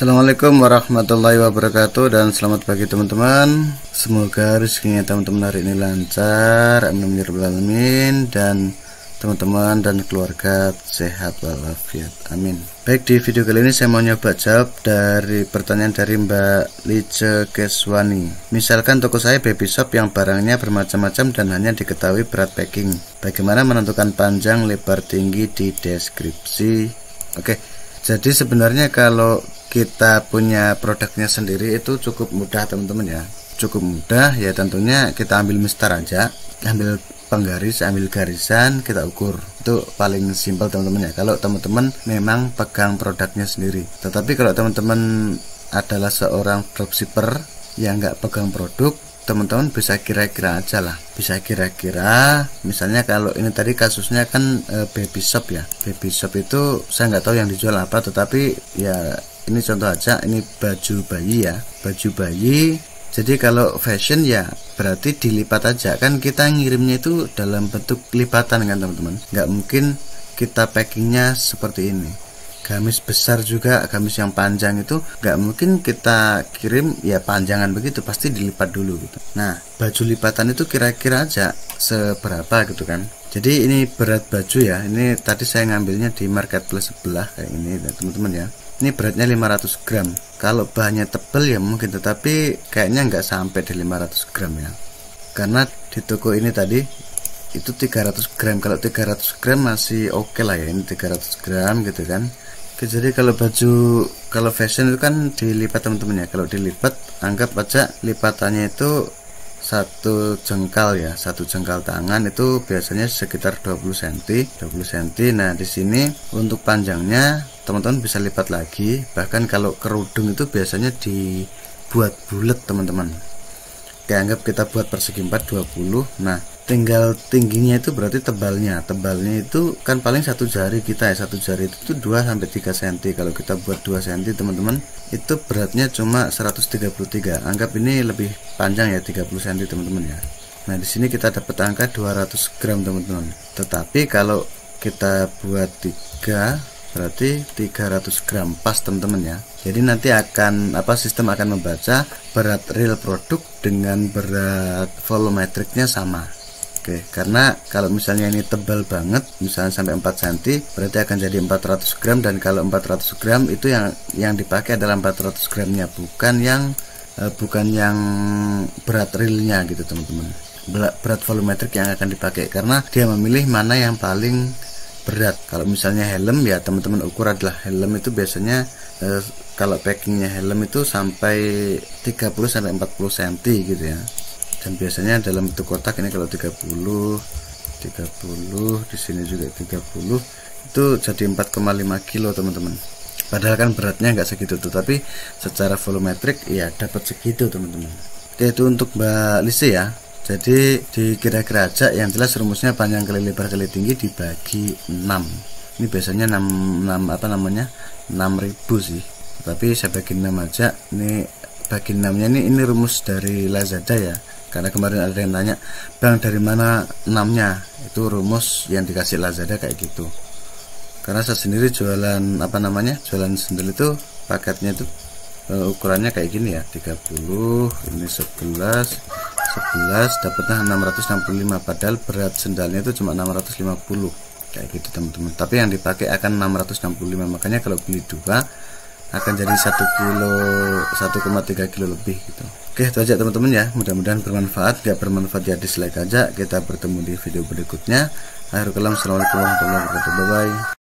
Assalamualaikum warahmatullahi wabarakatuh dan selamat pagi teman-teman. Semoga rezekinya teman-teman hari ini lancar. Amin alamin. Dan teman-teman dan keluarga sehat walafiat. Amin. Baik di video kali ini saya mau nyoba jawab dari pertanyaan dari Mbak Lice Keswani. Misalkan toko saya baby shop yang barangnya bermacam-macam dan hanya diketahui berat packing. Bagaimana menentukan panjang lebar tinggi di deskripsi? Oke jadi sebenarnya kalau kita punya produknya sendiri itu cukup mudah teman-teman ya. Cukup mudah ya tentunya kita ambil mistar aja ambil penggaris ambil garisan kita ukur. Itu paling simpel teman-teman ya. Kalau teman-teman memang pegang produknya sendiri. Tetapi kalau teman-teman adalah seorang dropshipper yang nggak pegang produk teman-teman bisa kira-kira aja lah. Bisa kira-kira misalnya kalau ini tadi kasusnya kan e, baby shop ya. Baby shop itu saya nggak tahu yang dijual apa tetapi ya ini contoh aja ini baju bayi ya baju bayi. Jadi kalau fashion ya berarti dilipat aja. Kan kita ngirimnya itu dalam bentuk lipatan kan teman-teman? Nggak mungkin kita packingnya seperti ini. Gamis besar juga gamis yang panjang itu nggak mungkin kita kirim ya panjangan begitu pasti dilipat dulu gitu. Nah baju lipatan itu kira-kira aja seberapa gitu kan? Jadi ini berat baju ya ini tadi saya ngambilnya di marketplace sebelah kayak ini teman-teman ya ini beratnya 500 gram. Kalau bahannya tebel ya mungkin tetapi kayaknya nggak sampai di 500 gram ya. Karena di toko ini tadi itu 300 gram. Kalau 300 gram masih oke okay lah ya ini 300 gram gitu kan. Jadi kalau baju kalau fashion itu kan dilipat teman-teman ya. Kalau dilipat anggap aja lipatannya itu satu jengkal ya satu jengkal tangan itu biasanya sekitar 20 cm 20 cm nah di sini untuk panjangnya teman-teman bisa lipat lagi. Bahkan kalau kerudung itu biasanya dibuat bulat teman-teman. Kayak anggap kita buat persegi 4 20 nah tinggal tingginya itu berarti tebalnya. Tebalnya itu kan paling satu jari kita ya. Satu jari itu tuh 2 sampai 3 cm kalau kita buat 2 cm teman-teman itu beratnya cuma 133 anggap ini lebih panjang ya 30 cm teman-teman ya. Nah di sini kita dapat angka 200 gram teman-teman. Tetapi kalau kita buat 3 berarti 300 gram pas teman-teman ya jadi nanti akan apa sistem akan membaca berat real produk dengan berat volumetriknya sama Oke, karena kalau misalnya ini tebal banget, misalnya sampai 4 cm, berarti akan jadi 400 gram dan kalau 400 gram itu yang yang dipakai adalah 400 gramnya, bukan yang eh, bukan yang berat realnya gitu teman-teman. Berat volumetrik yang akan dipakai karena dia memilih mana yang paling berat. Kalau misalnya helm ya teman-teman ukur adalah helm itu biasanya eh, kalau packingnya helm itu sampai 30 sampai 40 cm gitu ya. Dan biasanya dalam bentuk kotak ini kalau 30 30 di sini juga 30 itu jadi 4,5 kilo teman-teman. Padahal kan beratnya nggak segitu tuh tapi secara volumetrik ya dapat segitu teman-teman. Itu untuk Mbak Lise ya jadi dikira-kira aja yang jelas rumusnya panjang kali lebar kali tinggi dibagi 6 ini biasanya 6, 6 apa namanya? 6000 sih. Tapi saya bagi 6 aja. Ini bagi 6 nya ini ini rumus dari Lazada ya. Karena kemarin ada yang tanya bang dari mana enamnya? Itu rumus yang dikasih Lazada kayak gitu. Karena saya sendiri jualan apa namanya jualan sendal itu paketnya itu uh, ukurannya kayak gini ya. 30 ini 11 11 dapatnya 665 padahal berat sendalnya itu cuma 650 kayak gitu teman-teman. Tapi yang dipakai akan 665 makanya kalau beli dua akan jadi satu kilo 1,3 kilo lebih gitu. Oke itu aja teman-teman ya. Mudah-mudahan bermanfaat. Gak bermanfaat ya dislike aja. Kita bertemu di video berikutnya. Akhir kalam assalamualaikum warahmatullahi wabarakatuh. Bye bye